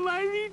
Larry